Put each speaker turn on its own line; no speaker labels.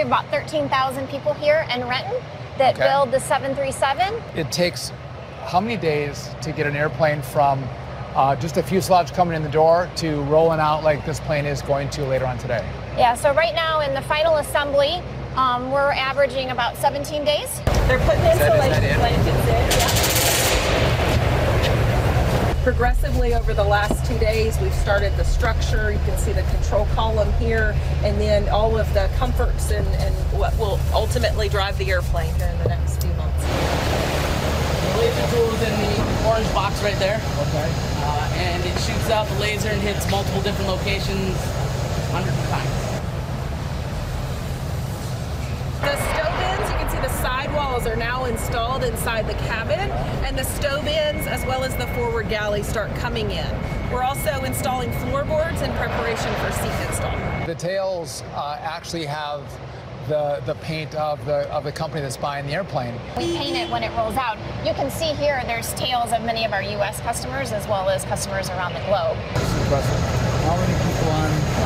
We have about 13,000 people here in Renton that
Okay.
build the 737.
It takes how many days to get an airplane from uh, just a fuselage coming in the door to rolling out like this plane is going to later on today?
Yeah, so right now in the final assembly, um, we're averaging about 17 days.
They're putting
that- is that
insulation
it?
blankets in. Yeah. Progressively over the last two days, we've started the structure. You can see the control column here, and then all of the comforts and, and what will ultimately drive the airplane here in the next few months.
The laser tool is in the orange box right there,
Okay.
uh, and it shoots out the laser and hits multiple different locations hundreds of times.
The stow bins, you can see the sidewalls are now installed inside the cabin, and the stow bins as well as the forward galley start coming in. We're also installing floorboards in preparation for seat install.
The tails uh, actually have the the paint of the of the company that's buying the airplane.
We paint it when it rolls out. You can see here there's tails of many of our U.S. customers as well as customers around the globe.
This is impressive. How many people on